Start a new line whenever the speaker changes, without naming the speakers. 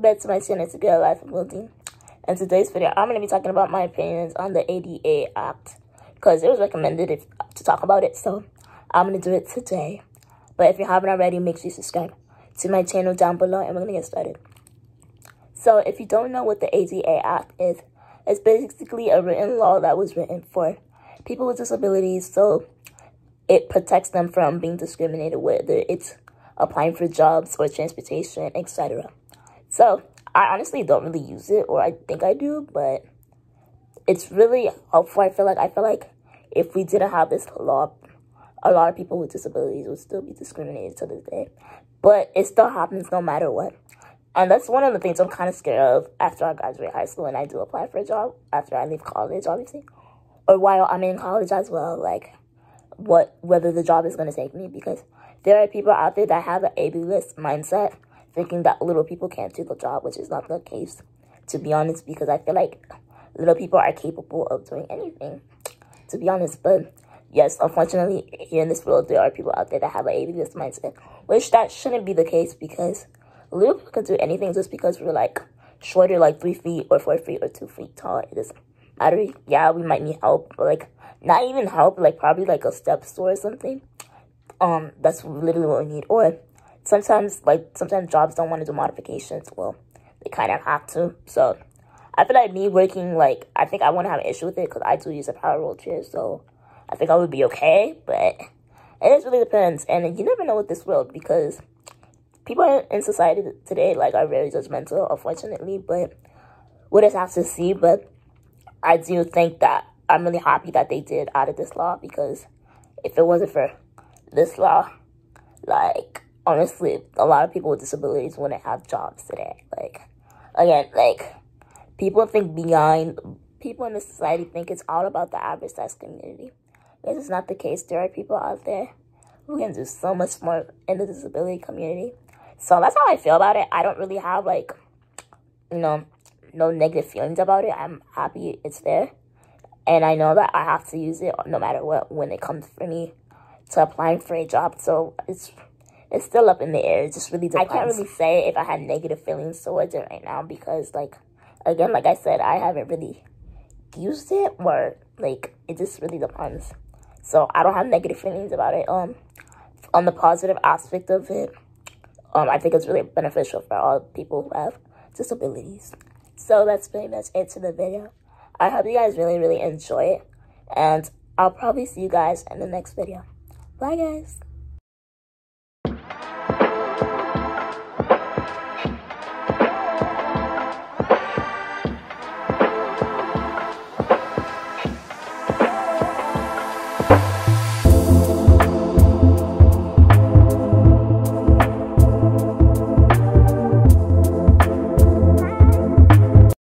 back to my channel get a life of Wildine. In today's video, I'm going to be talking about my opinions on the ADA Act. Because it was recommended if, to talk about it, so I'm going to do it today. But if you haven't already, make sure you subscribe to my channel down below and we're going to get started. So if you don't know what the ADA Act is, it's basically a written law that was written for people with disabilities so it protects them from being discriminated, whether it's applying for jobs or transportation, etc. So I honestly don't really use it, or I think I do, but it's really helpful. I feel like I feel like if we didn't have this law, a lot of people with disabilities would still be discriminated to this day. But it still happens no matter what. And that's one of the things I'm kind of scared of after I graduate high school and I do apply for a job after I leave college, obviously, or while I'm in college as well. Like, what whether the job is going to take me because there are people out there that have an ableist mindset, thinking that little people can't do the job, which is not the case, to be honest, because I feel like little people are capable of doing anything, to be honest. But yes, unfortunately, here in this world, there are people out there that have an ableist mindset, which that shouldn't be the case because little people can do anything just because we're like shorter, like three feet or four feet or two feet tall. It doesn't matter. Yeah, we might need help, but like not even help, like probably like a step stool or something um, that's literally what we need. Or sometimes, like, sometimes jobs don't want to do modifications. Well, they kind of have to. So I feel like me working, like, I think I wouldn't have an issue with it because I do use a power wheelchair. So I think I would be okay. But it just really depends. And you never know with this world because people in society today, like, are very judgmental, unfortunately. But we'll just have to see. But I do think that I'm really happy that they did added this law because if it wasn't for this law, like, honestly, a lot of people with disabilities wouldn't have jobs today. Like, again, like, people think behind, people in the society think it's all about the average size community. This is not the case. There are people out there who can do so much more in the disability community. So that's how I feel about it. I don't really have, like, you know, no negative feelings about it. I'm happy it's there. And I know that I have to use it no matter what when it comes for me to applying for a job. So it's it's still up in the air. It just really depends. I can't really say if I had negative feelings towards it right now because like again, like I said, I haven't really used it or like it just really depends. So I don't have negative feelings about it. Um on the positive aspect of it, um I think it's really beneficial for all people who have disabilities. So that's pretty much it to the video. I hope you guys really, really enjoy it. And I'll probably see you guys in the next video. Bye, guys.